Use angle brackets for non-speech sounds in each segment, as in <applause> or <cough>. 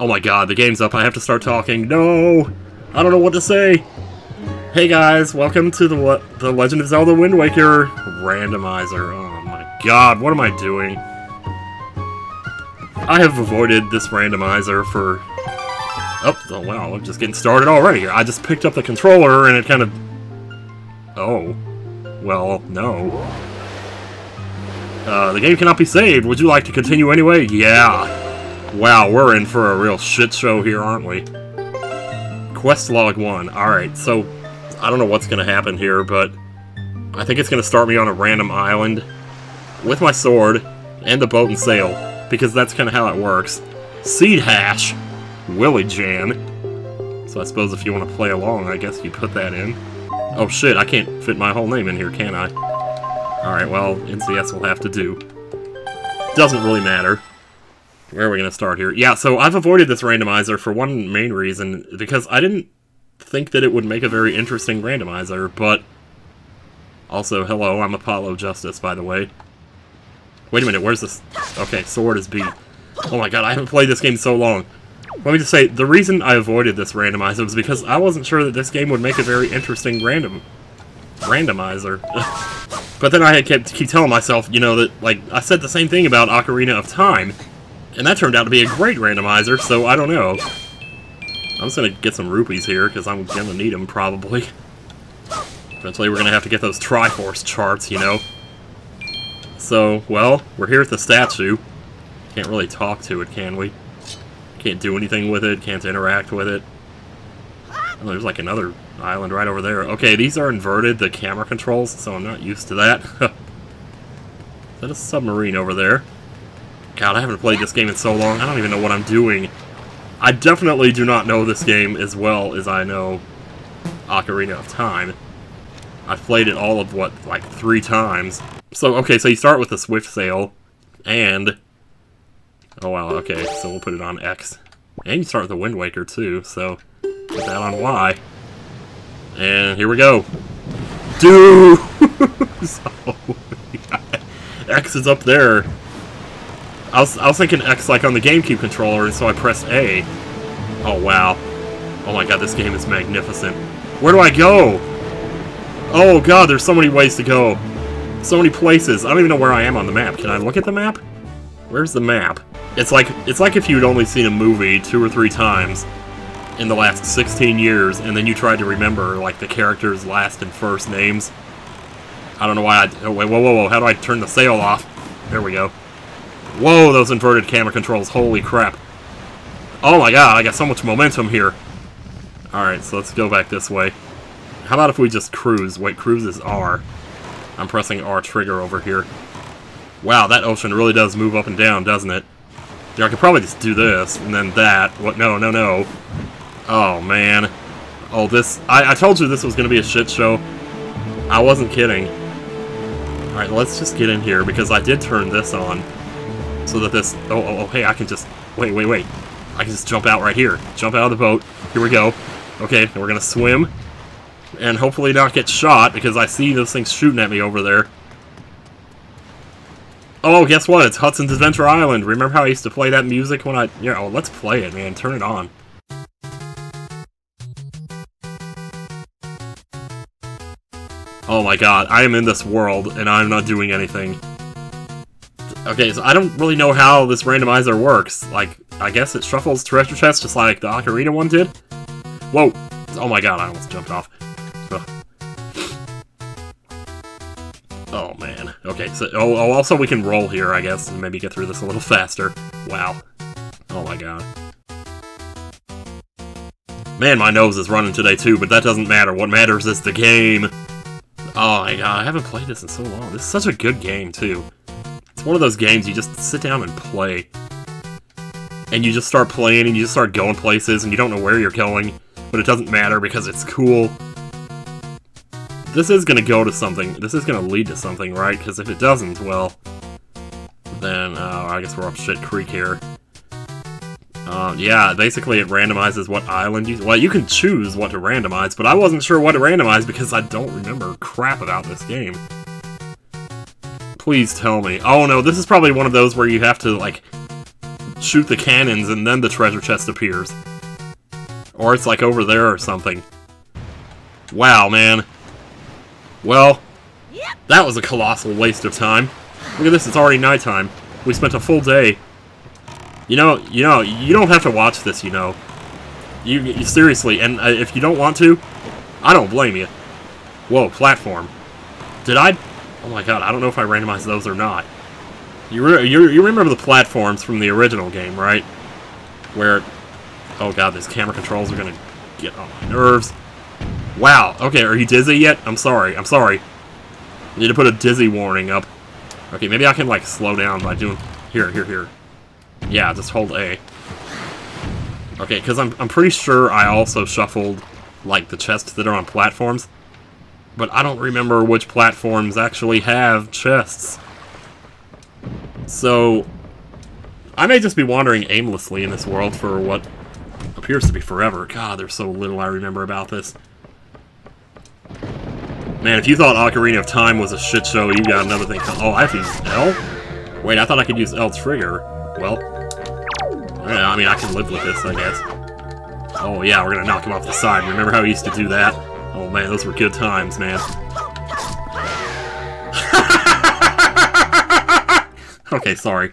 Oh my god, the game's up. I have to start talking. No! I don't know what to say. Hey guys, welcome to the Le the Legend of Zelda Wind Waker randomizer. Oh my god, what am I doing? I have avoided this randomizer for... Oh, oh wow, I'm just getting started already. I just picked up the controller and it kind of... Oh. Well, no. Uh, the game cannot be saved. Would you like to continue anyway? Yeah. Wow, we're in for a real shit show here, aren't we? Quest log 1. Alright, so I don't know what's going to happen here, but I think it's going to start me on a random island with my sword and the boat and sail, because that's kind of how it works. Seed Hash, Willie Jan. So I suppose if you want to play along, I guess you put that in. Oh shit, I can't fit my whole name in here, can I? Alright, well, NCS will have to do. Doesn't really matter. Where are we going to start here? Yeah, so I've avoided this randomizer for one main reason, because I didn't think that it would make a very interesting randomizer, but... Also, hello, I'm Apollo Justice, by the way. Wait a minute, where's this? Okay, sword is B. Oh my god, I haven't played this game so long. Let me just say, the reason I avoided this randomizer was because I wasn't sure that this game would make a very interesting random... randomizer. <laughs> but then I had kept keep telling myself, you know, that, like, I said the same thing about Ocarina of Time, and that turned out to be a great randomizer, so I don't know. I'm just gonna get some rupees here, because I'm gonna need them, probably. Eventually we're gonna have to get those Triforce charts, you know? So, well, we're here at the statue. Can't really talk to it, can we? Can't do anything with it, can't interact with it. Oh, there's like another island right over there. Okay, these are inverted, the camera controls, so I'm not used to that. <laughs> Is that a submarine over there? God, I haven't played this game in so long, I don't even know what I'm doing. I definitely do not know this game as well as I know Ocarina of Time. I've played it all of, what, like three times. So, okay, so you start with the Swift Sail, and... Oh wow, okay, so we'll put it on X. And you start with the Wind Waker, too, so put that on Y. And here we go. Dude! <laughs> so, <laughs> X is up there. I was, I was thinking X like on the GameCube controller, and so I press A. Oh, wow. Oh my god, this game is magnificent. Where do I go? Oh god, there's so many ways to go. So many places. I don't even know where I am on the map. Can I look at the map? Where's the map? It's like it's like if you'd only seen a movie two or three times in the last 16 years, and then you tried to remember like the characters' last and first names. I don't know why I... Oh, wait, whoa, whoa, whoa. How do I turn the sail off? There we go. Whoa, those inverted camera controls. Holy crap. Oh my god, I got so much momentum here. Alright, so let's go back this way. How about if we just cruise? Wait, cruise is R. I'm pressing R trigger over here. Wow, that ocean really does move up and down, doesn't it? Yeah, I could probably just do this, and then that. What? No, no, no. Oh, man. Oh, this... I, I told you this was going to be a shit show. I wasn't kidding. Alright, let's just get in here, because I did turn this on so that this... Oh, oh, oh, hey, I can just... Wait, wait, wait. I can just jump out right here. Jump out of the boat. Here we go. Okay, we're gonna swim. And hopefully not get shot, because I see those things shooting at me over there. Oh, oh, guess what? It's Hudson's Adventure Island. Remember how I used to play that music when I... Yeah, oh, let's play it, man. Turn it on. Oh my god, I am in this world, and I'm not doing anything. Okay, so I don't really know how this randomizer works. Like, I guess it shuffles treasure chests just like the Ocarina one did? Whoa! Oh my god, I almost jumped off. Ugh. Oh man. Okay, so oh, oh, also we can roll here, I guess, and maybe get through this a little <laughs> faster. Wow. Oh my god. Man, my nose is running today too, but that doesn't matter. What matters is the game. Oh my god, I haven't played this in so long. This is such a good game, too one of those games you just sit down and play. And you just start playing and you just start going places and you don't know where you're going, but it doesn't matter because it's cool. This is gonna go to something. This is gonna lead to something, right? Because if it doesn't, well, then uh, I guess we're up shit creek here. Uh, yeah, basically it randomizes what island you... Well, you can choose what to randomize, but I wasn't sure what to randomize because I don't remember crap about this game. Please tell me. Oh no, this is probably one of those where you have to, like, shoot the cannons and then the treasure chest appears. Or it's like over there or something. Wow, man. Well, that was a colossal waste of time. Look at this, it's already nighttime. We spent a full day. You know, you know, you don't have to watch this, you know. You, you seriously, and uh, if you don't want to, I don't blame you. Whoa, platform. Did I? Oh my god, I don't know if I randomized those or not. You, re you, you remember the platforms from the original game, right? Where, oh god, these camera controls are gonna get on my nerves. Wow, okay, are you dizzy yet? I'm sorry, I'm sorry. Need to put a dizzy warning up. Okay, maybe I can, like, slow down by doing... Here, here, here. Yeah, just hold A. Okay, because I'm, I'm pretty sure I also shuffled, like, the chests that are on platforms. But I don't remember which platforms actually have chests. So, I may just be wandering aimlessly in this world for what appears to be forever. God, there's so little I remember about this. Man, if you thought Ocarina of Time was a shit show, you got another thing. Oh, I have to use L? Wait, I thought I could use L trigger. Well, I mean, I can live with this, I guess. Oh, yeah, we're gonna knock him off the side. Remember how we used to do that? Oh, man, those were good times, man. <laughs> okay, sorry.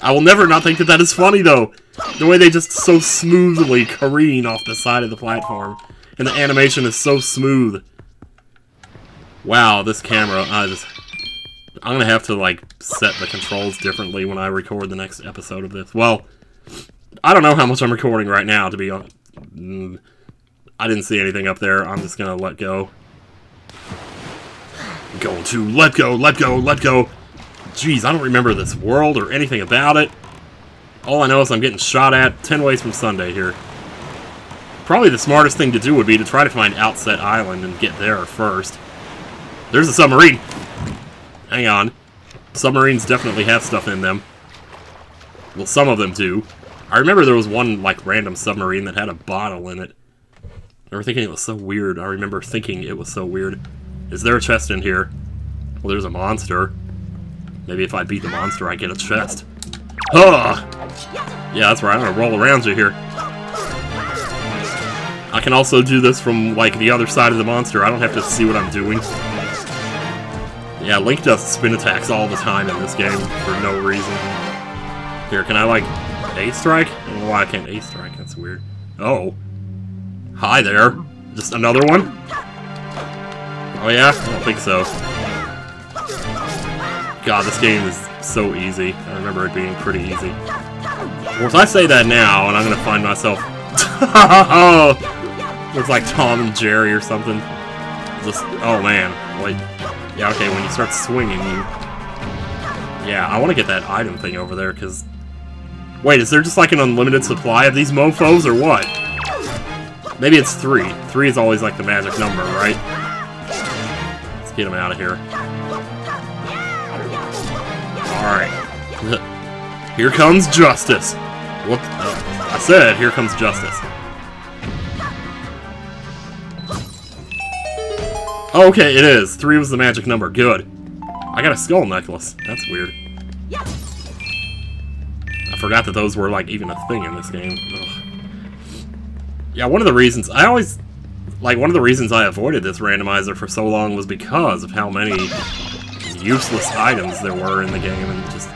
I will never not think that that is funny, though. The way they just so smoothly careen off the side of the platform. And the animation is so smooth. Wow, this camera, I just... I'm gonna have to, like, set the controls differently when I record the next episode of this. Well, I don't know how much I'm recording right now, to be honest. Mm, I didn't see anything up there. I'm just gonna let go. Go to let go, let go, let go. Jeez, I don't remember this world or anything about it. All I know is I'm getting shot at 10 ways from Sunday here. Probably the smartest thing to do would be to try to find Outset Island and get there first. There's a submarine! Hang on. Submarines definitely have stuff in them. Well, some of them do. I remember there was one, like, random submarine that had a bottle in it. I remember thinking it was so weird. I remember thinking it was so weird. Is there a chest in here? Well, there's a monster. Maybe if I beat the monster, I get a chest. Huh! Yeah, that's right. I'm gonna roll around you here. I can also do this from, like, the other side of the monster. I don't have to see what I'm doing. Yeah, Link does spin attacks all the time in this game for no reason. Here, can I, like, A-strike? I don't know why I can't A-strike, that's weird. Oh. Hi there. Just another one? Oh yeah? I don't think so. God, this game is so easy. I remember it being pretty easy. Well, if I say that now, and I'm gonna find myself... <laughs> Looks like Tom and Jerry or something. Just... Oh, man. Wait. Yeah, okay, when you start swinging, you... Yeah, I want to get that item thing over there, because... Wait, is there just like an unlimited supply of these mofos, or what? Maybe it's three. Three is always like the magic number, right? Let's get him out of here. Alright. <laughs> here comes justice. What? Uh, I said, here comes justice. Oh, okay, it is. Three was the magic number. Good. I got a skull necklace. That's weird. I forgot that those were, like, even a thing in this game. Ugh. Yeah, one of the reasons... I always... Like, one of the reasons I avoided this randomizer for so long was because of how many useless items there were in the game, and just...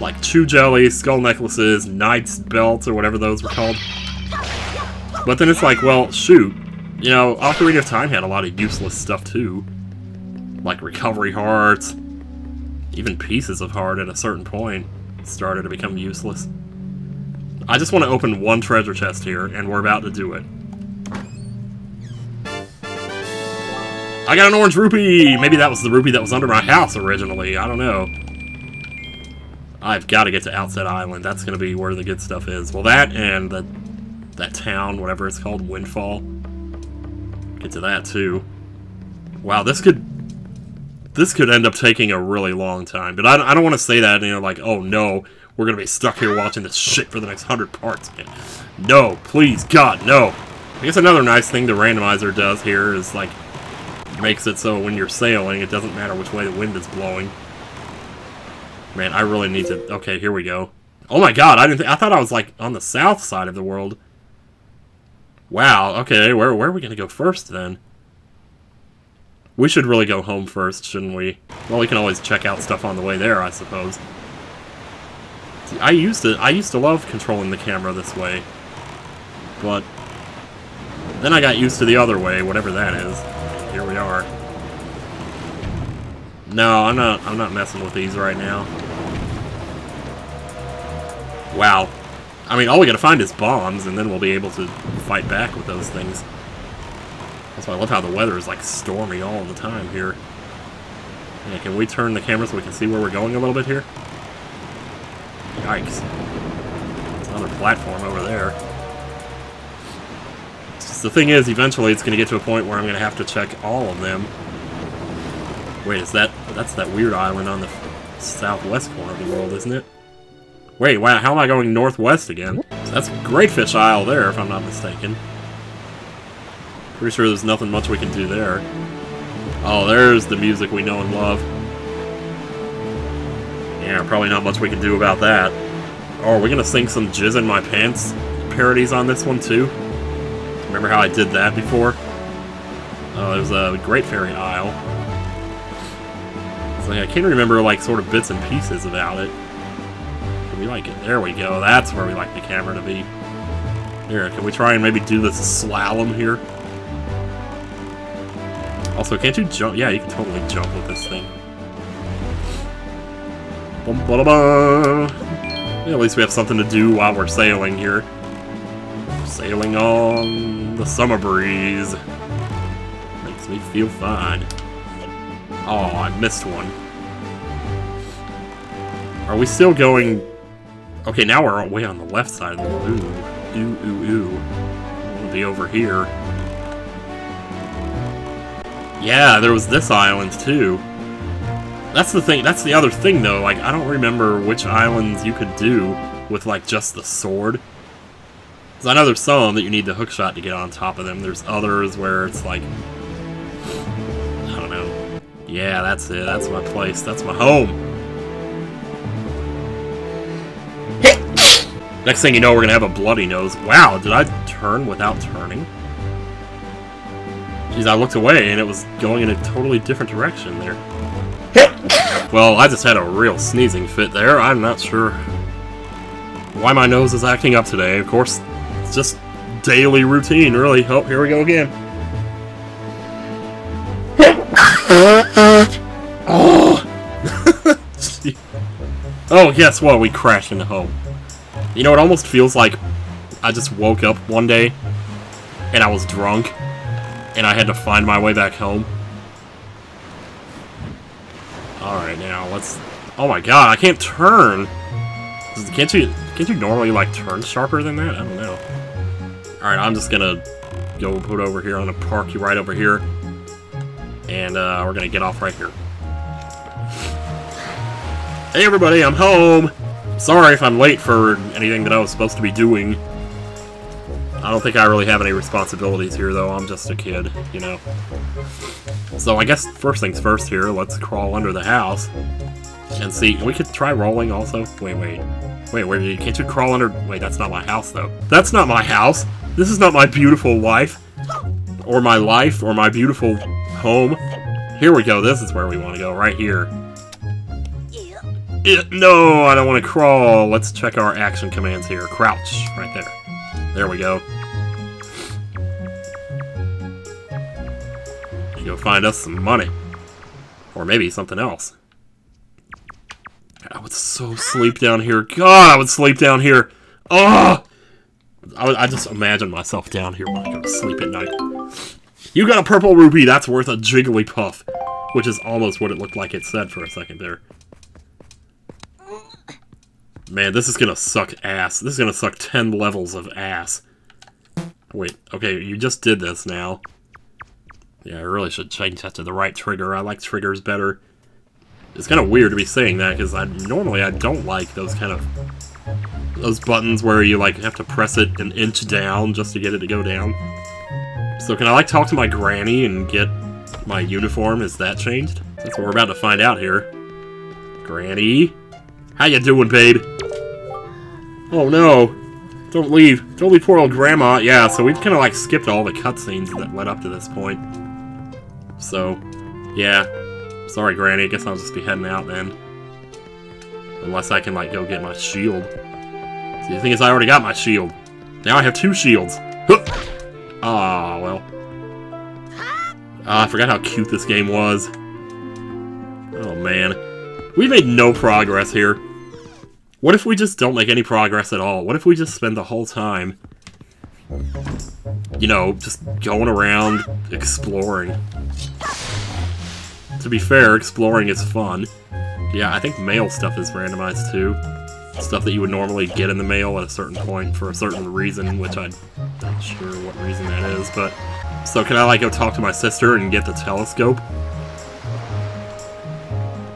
Like, chew jelly, skull necklaces, knight's belts, or whatever those were called. But then it's like, well, shoot, you know, Ocarina of Time had a lot of useless stuff too. Like recovery hearts, even pieces of heart at a certain point started to become useless. I just want to open one treasure chest here, and we're about to do it. I got an orange rupee! Maybe that was the rupee that was under my house originally, I don't know. I've got to get to Outset Island, that's going to be where the good stuff is. Well, that and the, that town, whatever it's called, Windfall. Get to that, too. Wow, this could... This could end up taking a really long time. But I, I don't want to say that, you know, like, oh no, we're to be stuck here watching this shit for the next hundred parts. Man. No, please, God, no. I guess another nice thing the randomizer does here is, like, makes it so when you're sailing, it doesn't matter which way the wind is blowing. Man, I really need to... Okay, here we go. Oh my god, I didn't. I thought I was like on the south side of the world. Wow. Okay, where where are we gonna go first then? We should really go home first, shouldn't we? Well, we can always check out stuff on the way there, I suppose. I used to I used to love controlling the camera this way, but then I got used to the other way, whatever that is. Here we are. No, I'm not. I'm not messing with these right now. Wow. I mean, all we gotta find is bombs, and then we'll be able to fight back with those things. That's why I love how the weather is, like, stormy all the time here. Yeah, can we turn the camera so we can see where we're going a little bit here? Yikes. Another platform over there. The thing is, eventually it's gonna get to a point where I'm gonna have to check all of them. Wait, is that... That's that weird island on the southwest corner of the world, isn't it? Wait, wow, how am I going northwest again? So that's Great Fish Isle there, if I'm not mistaken. Pretty sure there's nothing much we can do there. Oh, there's the music we know and love. Yeah, probably not much we can do about that. Oh, are we gonna sing some Jizz in My Pants parodies on this one too? Remember how I did that before? Oh, there's a Great Fairy Isle. So yeah, I can't remember like sort of bits and pieces about it we like it? There we go. That's where we like the camera to be. Here, can we try and maybe do this slalom here? Also, can't you jump? Yeah, you can totally jump with this thing. Bum, ba, ba. Yeah, at least we have something to do while we're sailing here. Sailing on the summer breeze. Makes me feel fine. Oh, I missed one. Are we still going Okay, now we're way on the left side of the. Ooh, ooh, ooh, ooh. We'll be over here. Yeah, there was this island, too. That's the thing, that's the other thing, though. Like, I don't remember which islands you could do with, like, just the sword. Because I know there's some that you need the hookshot to get on top of them. There's others where it's like... I don't know. Yeah, that's it. That's my place. That's my home. <laughs> Next thing you know, we're gonna have a bloody nose. Wow, did I turn without turning? Jeez, I looked away and it was going in a totally different direction there. Well, I just had a real sneezing fit there. I'm not sure why my nose is acting up today. Of course, it's just daily routine, really. Oh, here we go again. <laughs> oh! oh, guess what? We crashed into home. You know, it almost feels like I just woke up one day and I was drunk and I had to find my way back home. Alright, now let's... Oh my god, I can't turn! Can't you, can't you normally, like, turn sharper than that? I don't know. Alright, I'm just gonna go put over here. I'm gonna park you right over here. And, uh, we're gonna get off right here. Hey everybody, I'm home! Sorry if I'm late for anything that I was supposed to be doing. I don't think I really have any responsibilities here, though. I'm just a kid, you know. So I guess first things first here, let's crawl under the house and see. We could try rolling also. Wait, wait. Wait, where you, can't you crawl under? Wait, that's not my house, though. That's not my house. This is not my beautiful wife. Or my life, or my beautiful home. Here we go. This is where we want to go, right here. It, no, I don't want to crawl. Let's check our action commands here. Crouch, right there. There we go. Go find us some money. Or maybe something else. I would so sleep down here. God, I would sleep down here. Oh! I, would, I just imagine myself down here when I go to sleep at night. You got a purple rupee. That's worth a Jigglypuff. Which is almost what it looked like it said for a second there. Man, this is gonna suck ass. This is gonna suck 10 levels of ass. Wait, okay, you just did this now. Yeah, I really should change that to the right trigger. I like triggers better. It's kind of weird to be saying that, because I normally I don't like those kind of... Those buttons where you, like, have to press it an inch down just to get it to go down. So can I, like, talk to my granny and get my uniform? Is that changed? That's what we're about to find out here. Granny? How you doing, babe? Oh no! Don't leave. Don't leave poor old grandma. Yeah, so we've kind of like skipped all the cutscenes that led up to this point. So, yeah. Sorry, Granny. I guess I'll just be heading out then. Unless I can like go get my shield. See, the thing is I already got my shield. Now I have two shields. Ah, oh, well. Ah, I forgot how cute this game was. Oh, man. We made no progress here. What if we just don't make any progress at all? What if we just spend the whole time, you know, just going around exploring? To be fair, exploring is fun. Yeah, I think mail stuff is randomized too. Stuff that you would normally get in the mail at a certain point for a certain reason, which I'm not sure what reason that is, but... So can I, like, go talk to my sister and get the telescope?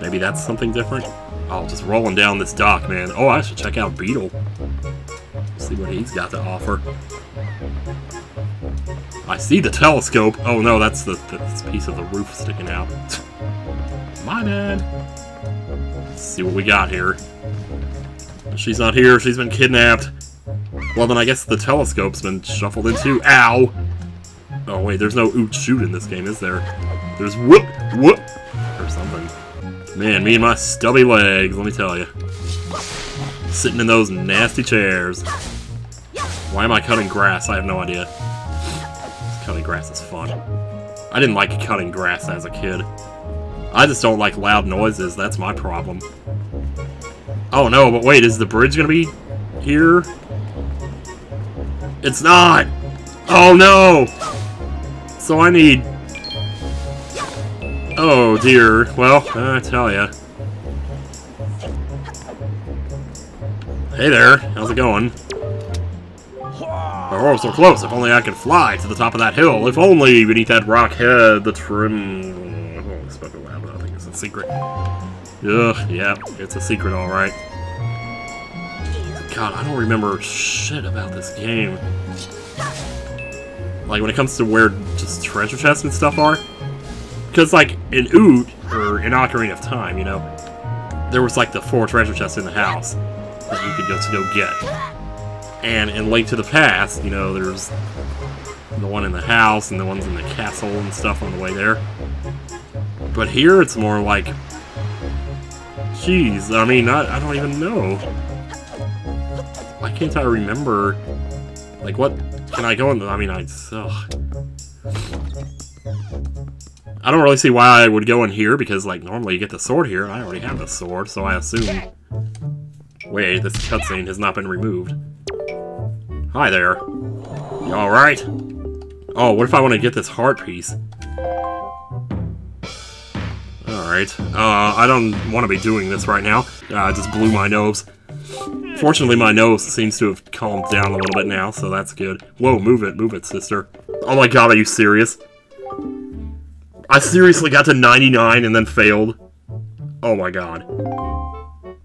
Maybe that's something different? Oh, just rolling down this dock, man. Oh, I should check out Beedle. See what he's got to offer. I see the telescope. Oh no, that's the piece of the roof sticking out. <laughs> My bad. Let's see what we got here. She's not here. She's been kidnapped. Well, then I guess the telescope's been shuffled into. Ow! Oh, wait, there's no oot shoot in this game, is there? There's whoop, whoop, or something. Man, me and my stubby legs, let me tell you. Sitting in those nasty chairs. Why am I cutting grass? I have no idea. Cutting grass is fun. I didn't like cutting grass as a kid. I just don't like loud noises, that's my problem. Oh no, but wait, is the bridge gonna be here? It's not! Oh no! So I need Oh dear. Well, I tell ya. Hey there, how's it going? Oh, so close. If only I could fly to the top of that hill. If only beneath that rock head the trim... Oh, spoken loud, but I think it's a secret. Ugh, yeah, it's a secret, alright. God, I don't remember shit about this game. Like, when it comes to where just treasure chests and stuff are, because, like, in Oot, or in Ocarina of Time, you know, there was, like, the four treasure chests in the house that you could just go get. And in Link to the Past, you know, there's the one in the house and the ones in the castle and stuff on the way there. But here it's more like... Jeez, I mean, I, I don't even know. Why can't I remember... Like, what... Can I go in the... I mean, I... Ugh. I don't really see why I would go in here, because, like, normally you get the sword here. I already have the sword, so I assume... Wait, this cutscene has not been removed. Hi there. You alright? Oh, what if I want to get this heart piece? Alright. Uh, I don't want to be doing this right now. Uh, I just blew my nose. Fortunately, my nose seems to have calmed down a little bit now, so that's good. Whoa, move it, move it, sister. Oh my god, are you serious? I seriously got to 99 and then failed. Oh my god.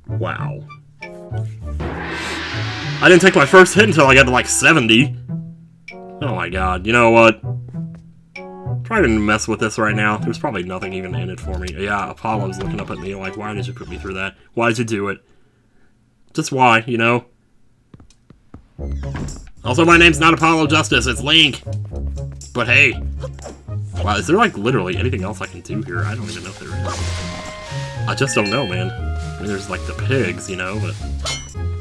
Wow. I didn't take my first hit until I got to like 70. Oh my god, you know what? Try to mess with this right now. There's probably nothing even in it for me. Yeah, Apollo's looking up at me like, why did you put me through that? Why did you do it? Just why, you know? Also, my name's not Apollo Justice, it's Link! But hey, Wow, is there like literally anything else I can do here? I don't even know if there is. I just don't know, man. I mean, there's like the pigs, you know, but...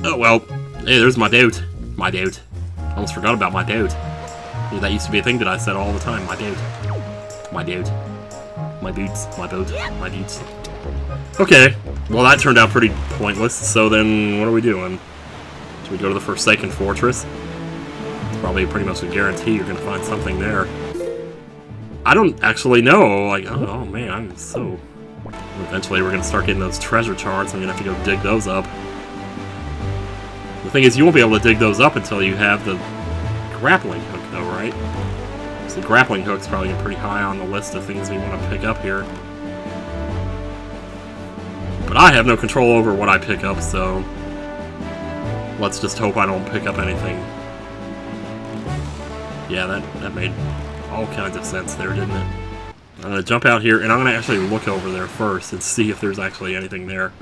Oh, well. Hey, there's my dude. My dude. I almost forgot about my dude. Yeah, that used to be a thing that I said all the time. My dude. My dude. My boots. My boat. My boots. Okay. Well, that turned out pretty pointless, so then what are we doing? Should we go to the Forsaken Fortress? Probably pretty much a guarantee you're gonna find something there. I don't actually know. Like, oh, oh man, I'm so... Eventually we're going to start getting those treasure charts. I'm going to have to go dig those up. Thing is, you won't be able to dig those up until you have the grappling hook, though, right? So the grappling hook's probably pretty high on the list of things we want to pick up here. But I have no control over what I pick up, so... Let's just hope I don't pick up anything. Yeah, that, that made all kinds of sense there, didn't it? I'm going to jump out here, and I'm going to actually look over there first and see if there's actually anything there.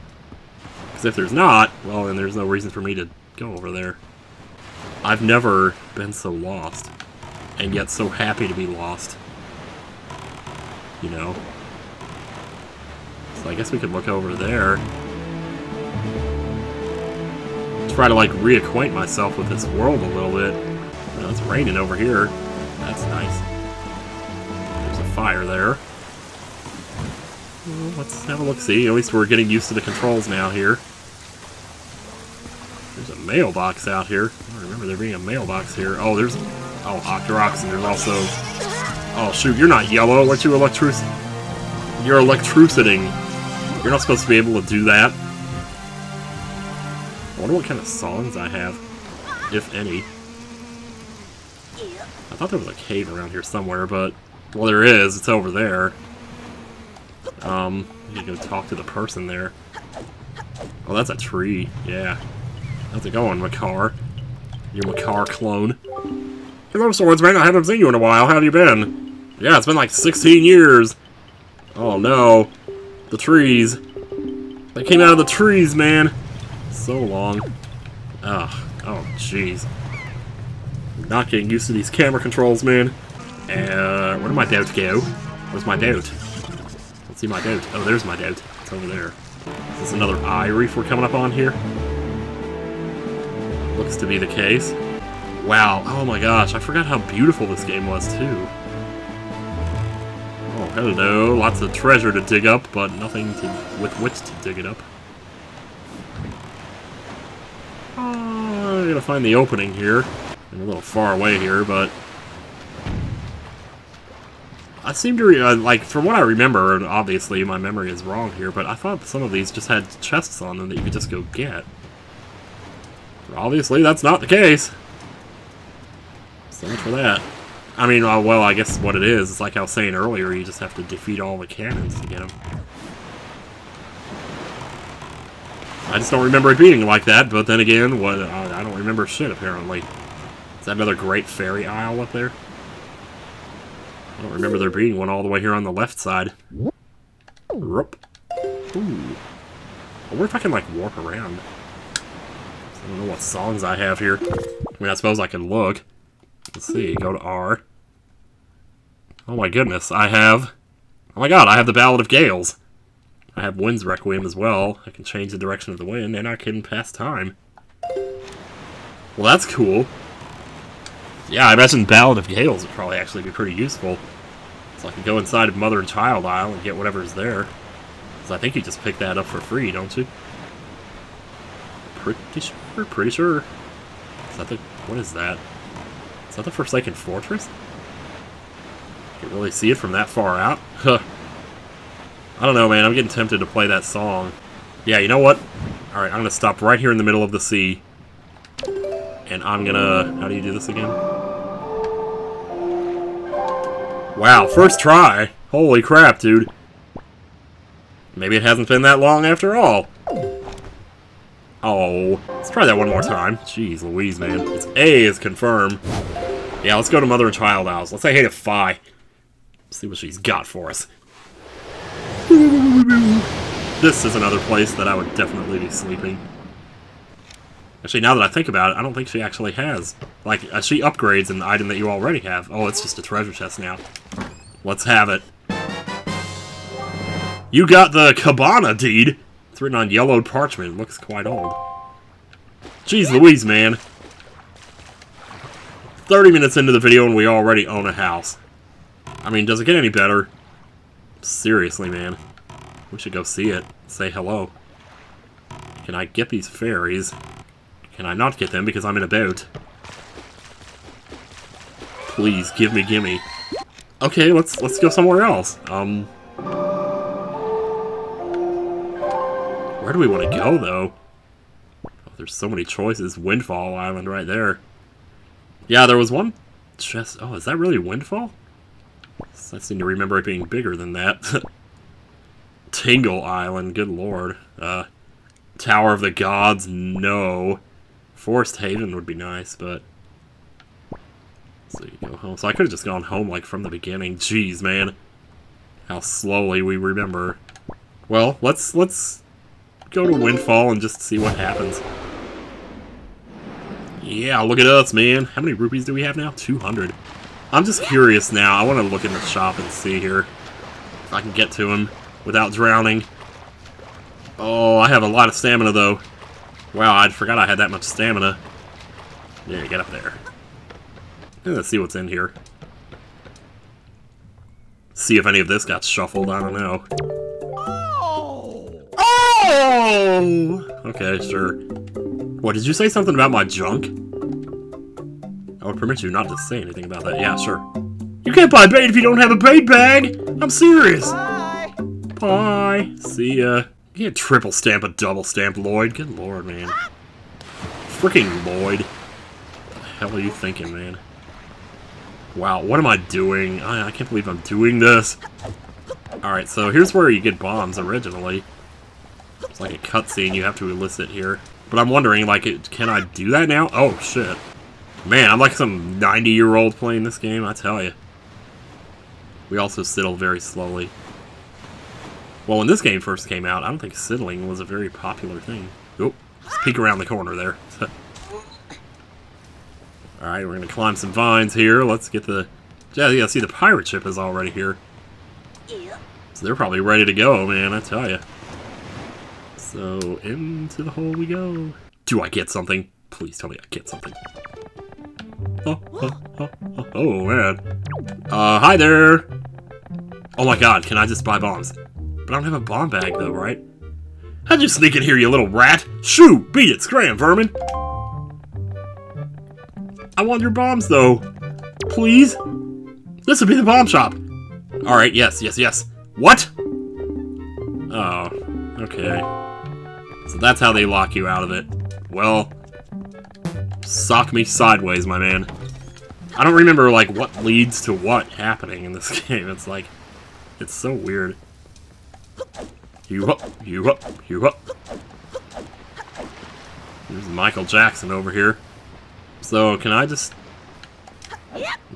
Because if there's not, well, then there's no reason for me to go over there. I've never been so lost, and yet so happy to be lost. You know? So I guess we could look over there. Try to, like, reacquaint myself with this world a little bit. Oh, it's raining over here. That's nice. There's a fire there. Well, let's have a look-see. At least we're getting used to the controls now here. Mailbox out here. I remember there being a mailbox here. Oh, there's... Oh, Octoroks, and there's also... Oh, shoot, you're not yellow. What you electric... You're electrocuting. You're not supposed to be able to do that. I wonder what kind of songs I have, if any. I thought there was a cave around here somewhere, but... Well, there is. It's over there. Um, you go talk to the person there. Oh, that's a tree. Yeah. How's it going, Makar? Your Makar clone. Hello, Swordsman. I haven't seen you in a while. How have you been? Yeah, it's been like 16 years. Oh, no. The trees. They came out of the trees, man. So long. Oh, oh, jeez. Not getting used to these camera controls, man. Uh, where did my doubt go? Where's my doubt? Let's see my doubt. Oh, there's my doubt. It's over there. Is this another eye reef we're coming up on here? Looks to be the case. Wow, oh my gosh, I forgot how beautiful this game was, too. Oh, hello. Lots of treasure to dig up, but nothing to with which to dig it up. Oh, I gotta find the opening here. I'm a little far away here, but... I seem to, uh, like, from what I remember, obviously my memory is wrong here, but I thought some of these just had chests on them that you could just go get. Obviously, that's not the case. So much for that. I mean, uh, well, I guess what it is, it's like I was saying earlier, you just have to defeat all the cannons to get them. I just don't remember it being like that, but then again, what I don't remember shit, apparently. Is that another great fairy isle up there? I don't remember there being one all the way here on the left side. Rup. Ooh. I wonder if I can, like, warp around. I don't know what songs I have here. I mean, I suppose I can look. Let's see, go to R. Oh my goodness, I have... Oh my god, I have the Ballad of Gales. I have Wind's Requiem as well. I can change the direction of the wind, and I can pass time. Well, that's cool. Yeah, I imagine Ballad of Gales would probably actually be pretty useful. So I can go inside of Mother and Child Isle and get whatever's there. Because I think you just pick that up for free, don't you? Pretty sure, pretty sure. Is that the... what is that? Is that the Forsaken Fortress? Can really see it from that far out? <laughs> Huh. I don't know, man. I'm getting tempted to play that song. Yeah, you know what? Alright, I'm gonna stop right here in the middle of the sea. And I'm gonna... How do you do this again? Wow, first try! Holy crap, dude. Maybe it hasn't been that long after all. Oh, let's try that one more time. Jeez Louise, man. It's A is confirmed. Yeah, let's go to Mother and Child House. Let's say hey to Fi. See what she's got for us. This is another place that I would definitely be sleeping. Actually, now that I think about it, I don't think she actually has. Like, uh, she upgrades an item that you already have. Oh, it's just a treasure chest now. Let's have it. You got the cabana deed! It's written on yellowed parchment. It looks quite old. Jeez Louise, man. 30 minutes into the video and we already own a house. I mean, does it get any better? Seriously, man. We should go see it. Say hello. Can I get these fairies? Can I not get them because I'm in a boat? Please, give me, gimme. Okay, let's let's go somewhere else. Um, where do we want to go though? Oh, there's so many choices. Windfall Island right there. Yeah, there was one chest. Oh, is that really Windfall? I seem to remember it being bigger than that. <laughs> Tingle Island, good lord. Uh, Tower of the Gods, no. Forest Haven would be nice, but... So you go home. So I could have just gone home, like, from the beginning. Jeez, man. How slowly we remember. Well, let's, let's go to Windfall and just see what happens. Yeah, look at us, man. How many rupees do we have now? 200. I'm just curious now. I want to look in the shop and see here if I can get to him without drowning. Oh, I have a lot of stamina, though. Wow, I forgot I had that much stamina. Yeah, get up there. Let's see what's in here. See if any of this got shuffled, I don't know. Oh! Okay, sure. What, did you say something about my junk? I would permit you not to say anything about that. Yeah, sure. You can't buy bait if you don't have a bait bag! I'm serious! Bye! Bye! See ya. You can't triple stamp a double stamp, Lloyd. Good lord, man. Freaking Lloyd. What the hell are you thinking, man? Wow, what am I doing? I, I can't believe I'm doing this. Alright, so here's where you get bombs originally. It's like a cutscene you have to elicit here. But I'm wondering, like, can I do that now? Oh, shit. Man, I'm like some 90-year-old playing this game, I tell you. We also sidle very slowly. Well, when this game first came out, I don't think sidling was a very popular thing. Oh, let's peek around the corner there. <laughs> Alright, we're gonna climb some vines here. Let's get the... Yeah, yeah, see, the pirate ship is already here. So they're probably ready to go, man, I tell you. So, into the hole we go. Do I get something? Please tell me I get something. Oh, oh, oh, oh, oh man. Uh, hi there! Oh my god, can I just buy bombs? But I don't have a bomb bag, though, right? How'd you sneak in here, you little rat? Shoo! Beat it, scram, vermin! I want your bombs, though. Please? This would be the bomb shop. Alright, yes, yes, yes. What? Oh, okay. So that's how they lock you out of it. Well, sock me sideways, my man. I don't remember, like, what leads to what happening in this <laughs> game. It's like, it's so weird. You up, you up, you up. There's Michael Jackson over here. So, can I just...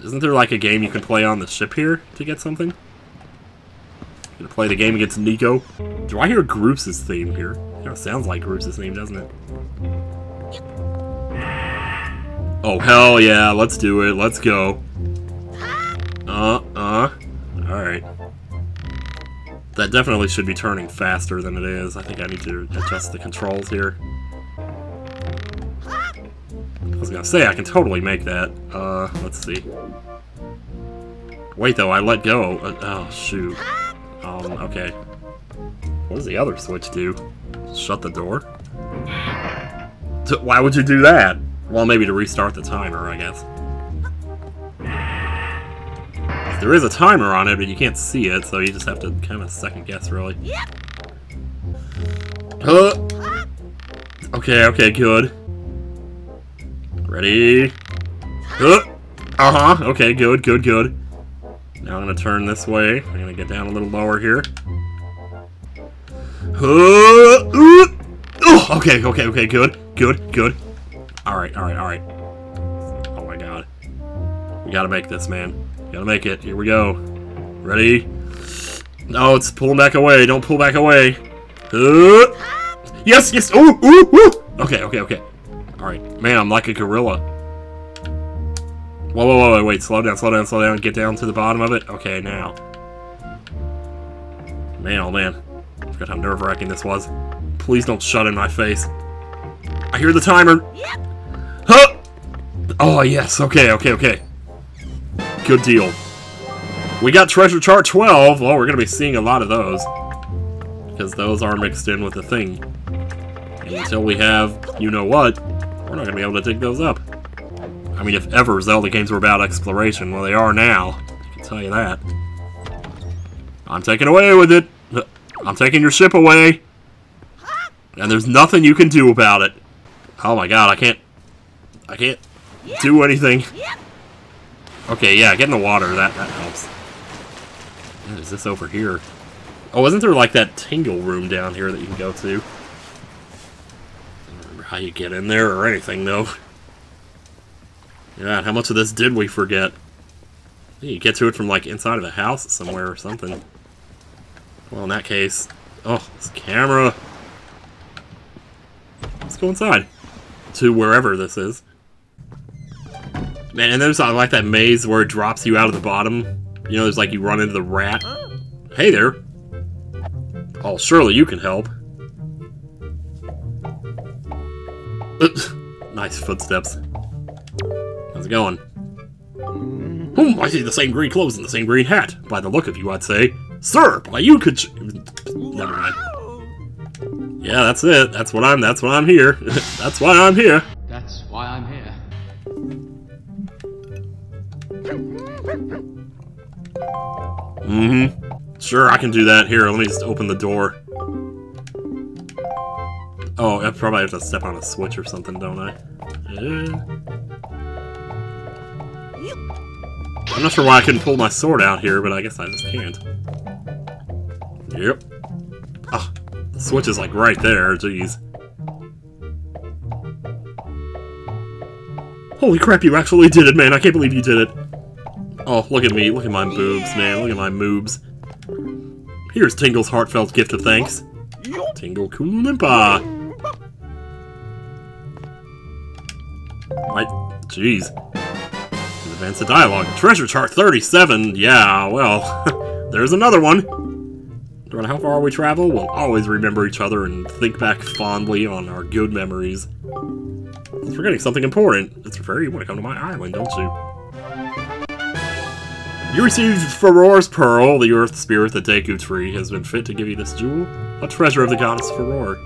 Isn't there like a game you can play on the ship here to get something? Gonna play the game against Niko? Do I hear Groose' theme here? Kind of sounds like Groose' name, doesn't it? Oh, hell yeah, let's do it. Let's go. Uh-uh. Alright. That definitely should be turning faster than it is. I think I need to adjust the controls here. I was gonna say, I can totally make that. Uh, let's see. Wait, though, I let go. Uh, oh, shoot. Um, okay. What does the other switch do? Shut the door? Why would you do that? Well, maybe to restart the timer, I guess. There is a timer on it, but you can't see it, so you just have to kind of second guess, really. Huh. Okay, okay, good. Ready? Uh-huh. Okay, good, good, good. Now I'm to turn this way. I'm to get down a little lower here. Oh, okay, okay, okay, good, good, good. Alright, alright, alright. Oh my god. We gotta make this, man. We gotta make it. Here we go. Ready? No, it's pulling back away. Don't pull back away. Yes, yes. Ooh, ooh, ooh. Okay, okay, okay. Alright. Man, I'm like a gorilla. Whoa, whoa, whoa, wait. Slow down, slow down, slow down. Get down to the bottom of it. Okay, now. Man, oh man. Forgot how nerve-wracking this was. Please don't shut in my face. I hear the timer. Huh! Oh, yes. Okay, okay, okay. Good deal. We got Treasure Chart 12. Well, we're going to be seeing a lot of those. Because those are mixed in with the thing. And until we have you-know-what, we're not going to be able to dig those up. I mean, if ever Zelda games were about exploration, well, they are now. I can tell you that. I'm taking away with it. I'm taking your ship away. And there's nothing you can do about it. Oh my god, I can't... I can't do anything. Okay, yeah, get in the water. That, that helps. What is this over here? Oh, isn't there like that tingle room down here that you can go to? I don't remember how you get in there or anything, though. Yeah, how much of this did we forget? You get to it from, like, inside of a house somewhere or something. Well, in that case... Oh, this camera! Let's go inside. To wherever this is. Man, and there's uh, like that maze where it drops you out of the bottom. You know, there's like you run into the rat. Hey there. Oh, surely you can help. <laughs> nice footsteps. How's it going? Hmm, I see the same green clothes and the same green hat. By the look of you, I'd say. Sir, why you could... Never mind. Yeah, that's it. That's what I'm... That's why I'm here. <laughs> that's why I'm here. That's why I'm here. Mm-hmm. Sure, I can do that. Here, let me just open the door. Oh, I probably have to step on a switch or something, don't I? Yeah. I'm not sure why I couldn't pull my sword out here, but I guess I just can't. Yep. Ah, the switch is like right there, jeez. Holy crap, you actually did it, man. I can't believe you did it. Oh, look at me. Look at my boobs, man. Look at my moobs. Here's Tingle's heartfelt gift of thanks. Tingle Kooloo-Limpah. Right, jeez. Advance the dialogue. Treasure chart 37. Yeah, well, <laughs> there's another one. Matter how far we travel, we'll always remember each other and think back fondly on our good memories. I was forgetting something important. It's very you want to come to my island, don't you? You received Farore's Pearl, the earth spirit the Deku tree has been fit to give you this jewel. A treasure of the goddess Farore.